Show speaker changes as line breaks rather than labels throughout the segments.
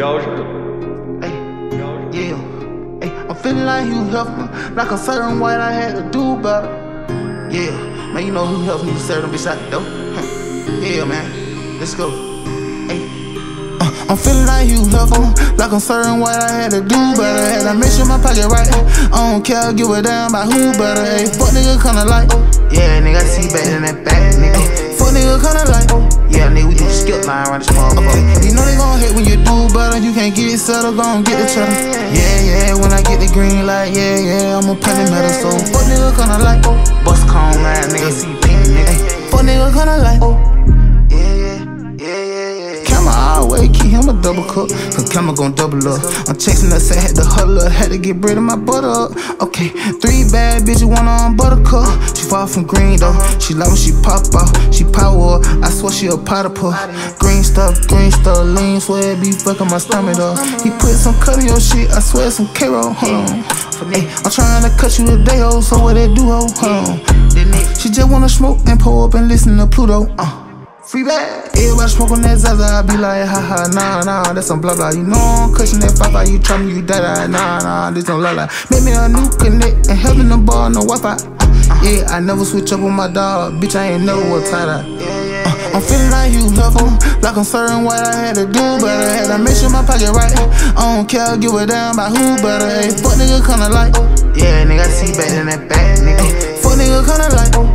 标准。
Hey, yeah. Hey, I'm feeling like you helped me. Like a certain white, I had to do better. Yeah, man, you know who helped me to serve them bitch out the door. Huh. Yeah, man. Let's go. Uh, I'm feeling like you helpful, like I'm certain what I had to do better. Had to make sure my pocket right. I don't care, give a damn about who better. Hey, fuck nigga kinda like, yeah, nigga, I see you back in that back, nigga. Fuck nigga kinda like, yeah, nigga, we the around this motherfucker. You know they gon' hit when you do better. You can't get it settled, gon' get the cheddar. Yeah, yeah, when I get the green light, yeah, yeah, I'ma put the metal. So fuck nigga kinda like, oh. bust cone line, nigga, see pink, nigga. Fuck nigga kinda like, oh. Double cup, cause camera gon' double up. I'm chasing that set, had to huddle up, had to get bread in my butter up. Okay, three bad bitches, one on buttercup. She far from green though, she like when she pop out, she power. I swear she a platypus. Green stuff, green stuff, lean, swear be fucking my stomach though. He put some cut in your shit, I swear some K-roll, hold on. Hey, I'm trying to cut you today, oh, so what they do, oh, hold on. She just wanna smoke and pull up and listen to Pluto, uh. Free bag. Everybody smoking that Zaza, I be like, haha, nah, nah, that's some blah blah. You know I'm cushion that five you try me, you die, die, nah, nah, this don't lie lie. Make me a new connect and helping the ball, no Wi-Fi. Uh, yeah, I never switch up on my dog, bitch, I ain't never was tie dye. Uh, I'm feeling like you helpful, like I'm certain what I had to do but I Had to make sure my pocket right. I don't care, give a damn about who better. Hey, fuck nigga kinda like, yeah, nigga, I see back in that back, nigga. Fuck nigga kinda like,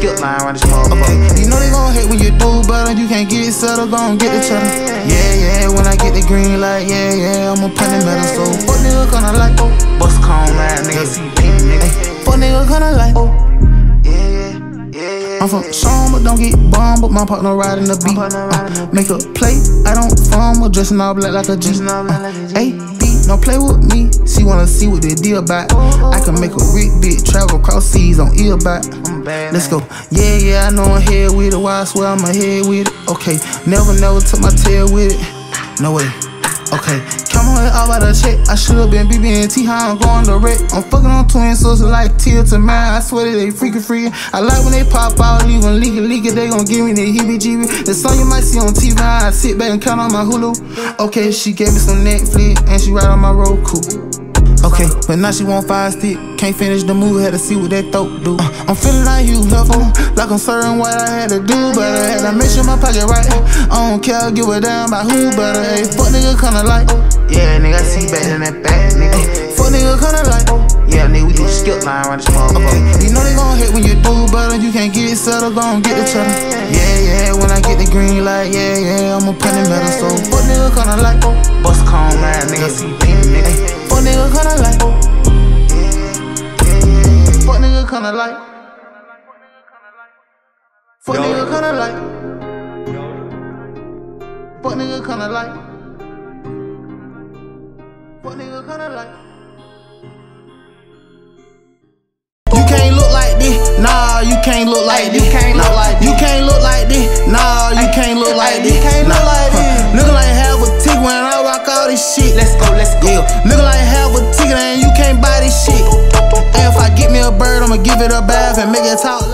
skip line around this motherfucker. You know they gon' hate when you do better, you can't get it settled, gon' get the cheddar. Yeah, yeah, when I get the green light, yeah, yeah, I'ma put the metal. So fuck nigga kinda like, oh. bust cone line, nigga, see pink, nigga. Fuck nigga kinda like, yeah, yeah, yeah. I'm from Sean, but don't get bummed. But my partner riding the beat. Uh, make a play, I don't farm. Dressing all black like a G. Uh, A, B, don't play with me. She wanna see what they deal about. I can make a rich bitch travel across seas on earbot. Let's go. Yeah, yeah, I know I'm here with it. Why I swear I'm ahead with it. Okay, never, never took my tail with it. No way. Okay, come on all by the check. I should've been BB&T, how I'm going to wreck. I'm fucking on twin sisters like Tia to man. I swear that they freaking free. I like when they pop out, even leak it, leak it. They gon' give me the heebie jeebie. The song you might see on TV, I sit back and count on my Hulu. Okay, she gave me some Netflix and she ride on my Roku. Okay, but now she want five stick. Can't finish the movie, had to see what that throat do. Uh, I'm feeling like you helpful, like I'm certain what I had to do better. Had to make sure my pocket right. I don't care, give a damn about who better. Hey, fuck nigga kinda like, yeah, nigga, I see better than that back, nigga. Fuck nigga kinda like, yeah, nigga, we do skip line around this motherfucker. You know they gon' hate when you do better, you can't get it settled, gon' get the cheddar. Yeah, yeah, when I get the green light, yeah, yeah, I'ma put the metal. So fuck nigga kinda like, bust cone line, nigga, see pink, nigga. Nigga kinda like, fuck nigga kinda like, fuck nigga kinda like, fuck nigga kinda like, fuck nigga kinda like. You can't look like this, nah, you can't look like this.
you can't look
Nah,
like this.
You can't look like this, nah, you can't look like this.
you can't look
Nah,
like this.
Looking like half a tick when I rock all this shit.
Let's go, let's
give it a bath and make it talk.